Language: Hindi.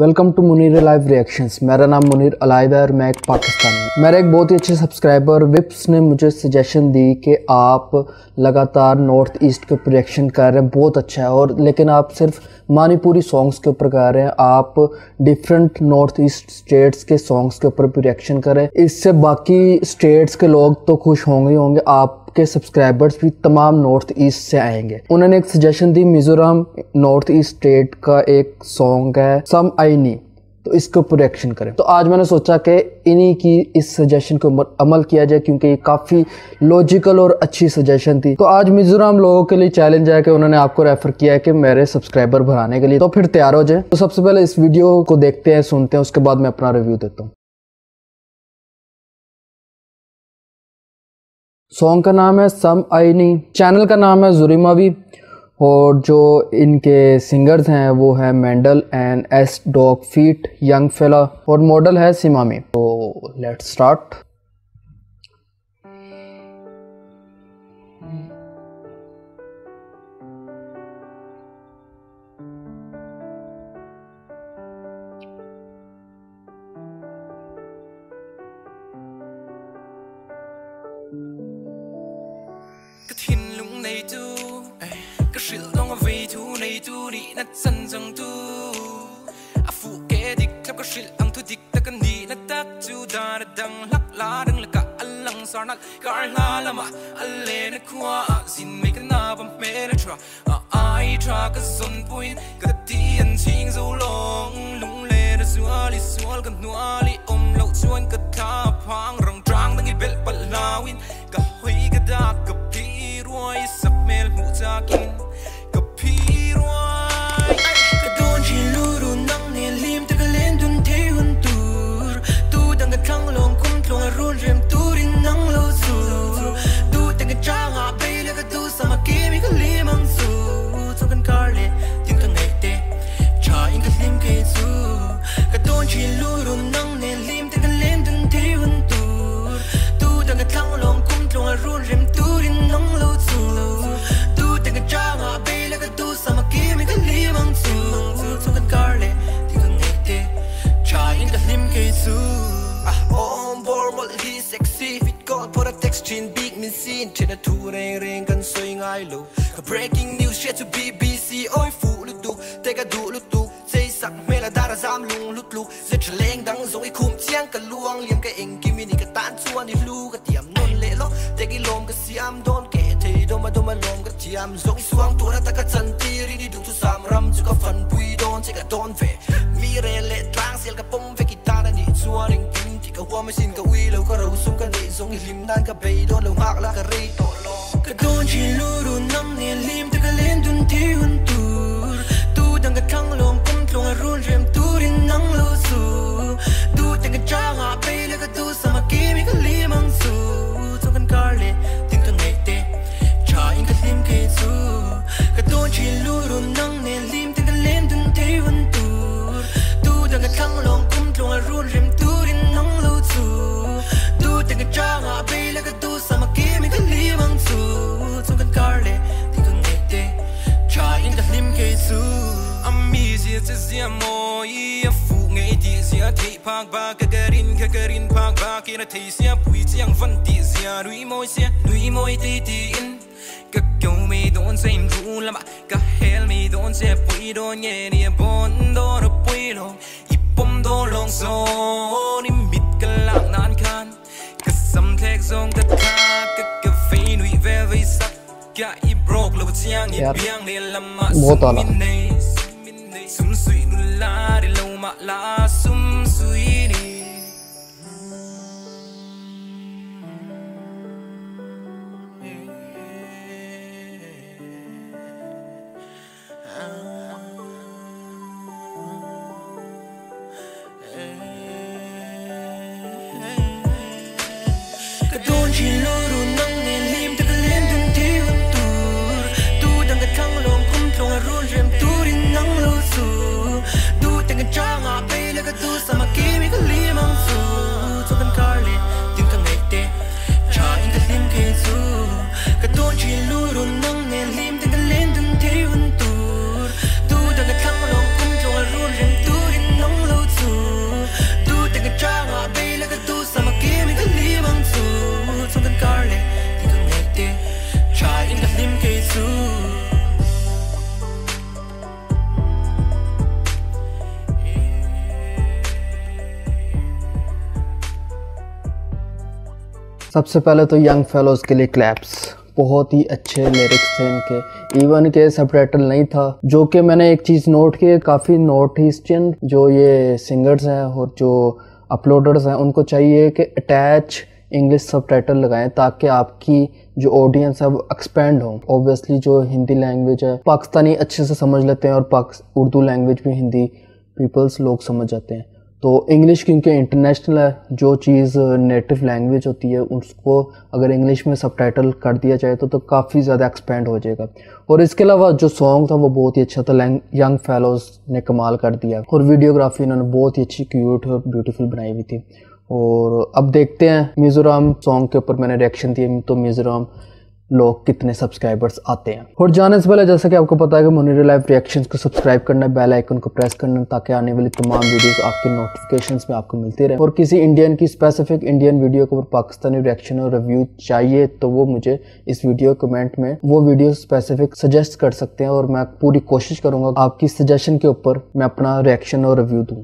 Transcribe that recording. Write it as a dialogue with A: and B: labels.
A: Welcome to Munir live reactions मेरा नाम मुनीर अलाइव है और मैं एक पाकिस्तानी मेरे एक बहुत ही अच्छे सब्सक्राइबर विप्स ने मुझे सजेशन दी कि आप लगातार नॉर्थ ईस्ट के ऊपर रिएक्शन कर रहे हैं। बहुत अच्छा है और लेकिन आप सिर्फ़ मानीपुरी सॉन्ग्स के ऊपर कर रहे हैं। आप डिफरेंट नॉर्थ ईस्ट स्टेट्स के सॉन्ग्स के ऊपर भी रिएक्शन करें इससे बाकी स्टेट्स के लोग तो खुश होंगे होंगे। आप आपके सब्सक्राइबर्स भी तमाम नॉर्थ ईस्ट से आएँगे। उन्होंने एक सजेशन दी, मिजोरम नॉर्थ ईस्ट स्टेट का एक सॉन्ग है सम आई नी तो इसके ऊपर रिएक्शन करें। तो आज मैंने सोचा कि इन्हीं की इस सजेशन को अमल किया जाए, क्योंकि ये काफ़ी लॉजिकल और अच्छी सजेशन थी। तो आज मिजोरम लोगों के लिए चैलेंज है कि उन्होंने आपको रेफर किया है कि मेरे सब्सक्राइबर बढ़ाने के लिए। तो फिर तैयार हो जाए। तो सबसे पहले इस वीडियो को देखते हैं, सुनते हैं, उसके बाद मैं अपना रिव्यू देता हूँ। सॉन्ग का नाम है सम आई नी चैनल का नाम है जुरिमा भी और जो इनके सिंगर्स हैं, वो है Mendel and S dog feat young fella और मॉडल है सिमामी तो let's start
B: sự không vì thu này thu đi nát san rằng thu à phụ kê đi theo có sự ăn thu đi ta cần đi, nát ta thu ta đã đăng lắc lá đăng là cả ăn lăng sao nát la lá là mà ăn lê nát khoa xin à, mấy cái na bấm mê là tra à ai tra cái sun buin cái tiền xin dù long lúng lê đã xua li xua gần nua li om lậu chuan cái tha phang rằng Jesu Katon chi luru nang ne lim te kan lem dun te un tu Tu ta ka tlang long kum tlong a run rem tu rin nong lo tu Tu ta ka cha nga be la ka tu sa ma ki mi kan lim ang tu Tu tu in ka lim ke
C: Ah om bor mo sexy fit ko por a text
B: chin big min sin. chena tu reng kan soi ngai lo Breaking news shit to BBC oi fu lu tu te ka du lu sak me la dara zam lung lut lu se chleng dang zo i khum chiang ka luang liam ka eng kimi ni ka tan chuan ni lu ka tiam non le lo te ki lom ka siam don ke te do ma do ma lom ka tiam zo i suang tu ra ta ka chan ti ri ni du tu sam ram chu ka fan pui don che ka don ve mi re le tlang sel ka pom ve ki ta ni chuan ring tin ti ka wa ma sin ka wi lo ka ro sum ka ni zong i lim nan ka be đôn lo hak la ka ri to lo ka don chi lu ru nam ni lim te ka len dun ti hun tur tu dang ka thang lom klunge rullrymd จะเสียมอยฟูไงที่เสียที่พักบากกะรินกะกะรินพักบากินที่เสียปุยเสียงฟันที่เสียนุยมอยเสียนุยมอยที่ที่อินกะเกี่ยวไม่โดนเส้นรู้ละมะกะเฮลไม่โดนเสียปุยโดนเงี้ยเนี่ยบนโดนปุยลงอีปมโดนลงโซนิมิดกันหลักนานคันกะสำเทกทร
A: งกะ
B: ทากะกะไฟนุยเวไวสักกะอีบรกลวเสียงอีเบียงเนี่ยละมะสมินเนี่ย la sum
A: सबसे पहले तो यंग फेलोज के लिए क्लैप्स। बहुत ही अच्छे लिरिक्स थे इनके। इवन के सब नहीं था, जो कि मैंने एक चीज़ नोट की काफ़ी नॉर्थ ईस्टर्न जो ये सिंगर्स हैं और जो अपलोडर्स हैं, उनको चाहिए कि अटैच इंग्लिश सब टाइटल लगाएँ, ताकि आपकी जो ऑडियंस है वो एक्सपेंड हो। ऑब्वियसली जो हिंदी लैंग्वेज है, पाकिस्तानी अच्छे से समझ लेते हैं और उर्दू लैंग्वेज भी हिंदी पीपल्स लोग समझ जाते हैं। तो इंग्लिश क्योंकि इंटरनेशनल है, जो चीज़ नेटिव लैंग्वेज होती है, उसको अगर इंग्लिश में सब कर दिया जाए तो तो काफ़ी ज़्यादा एक्सपेंड हो जाएगा। और इसके अलावा जो सॉन्ग था वो बहुत ही अच्छा था यंग फेलोज ने कमाल कर दिया। और वीडियोग्राफी इन्होंने बहुत ही अच्छी क्यूट और ब्यूटीफुल बनाई हुई थी। और अब देखते हैं मिज़ोरम सॉन्ग के ऊपर मैंने रिएक्शन दिए तो मिज़ोरम लोग कितने सब्सक्राइबर्स आते हैं। और जाने से पहले जैसा कि आपको पता है कि मोनिटर लाइव रिएक्शंस को सब्सक्राइब करना बेल आइकन को प्रेस करना, ताकि आने वाली तमाम वीडियोस आपके नोटिफिकेशंस में आपको मिलती रहे। और किसी इंडियन की स्पेसिफिक इंडियन वीडियो के ऊपर पाकिस्तानी रिएक्शन और रिव्यू चाहिए तो वो मुझे इस वीडियो कमेंट में वो वीडियो स्पेसिफिक सजेस्ट कर सकते हैं, और मैं पूरी कोशिश करूँगा आपकी सजेशन के ऊपर मैं अपना रिएक्शन और रिव्यू दूँ।